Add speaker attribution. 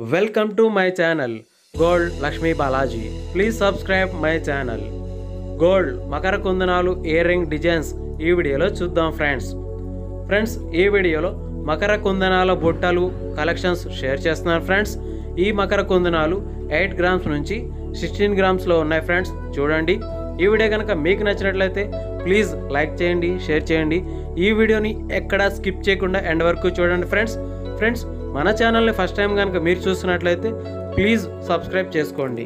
Speaker 1: Welcome to my channel gold Lakshmi Balaji please subscribe my channel gold Makar కుందనాలు ear ring designs ఈ వీడియోలో చూద్దాం friends friends ఈ వీడియోలో మకర కుందనాల బుట్టలు కలెక్షన్స్ షేర్ చేస్తున్నాను ఫ్రెండ్స్ ఈ మకర కుందనాలు ఎయిట్ గ్రామ్స్ నుంచి సిక్స్టీన్ గ్రామ్స్లో ఉన్నాయి ఫ్రెండ్స్ చూడండి. ఈ వీడియో కనుక మీకు నచ్చినట్లయితే ప్లీజ్ లైక్ చేయండి షేర్ చేయండి. ఈ వీడియోని ఎక్కడా స్కిప్ చేయకుండా ఎండ్ వరకు చూడండి ఫ్రెండ్స్ ఫ్రెండ్స్ మన ఛానల్ని ఫస్ట్ టైం కనుక మీరు చూస్తున్నట్లయితే ప్లీజ్ సబ్స్క్రైబ్ చేసుకోండి.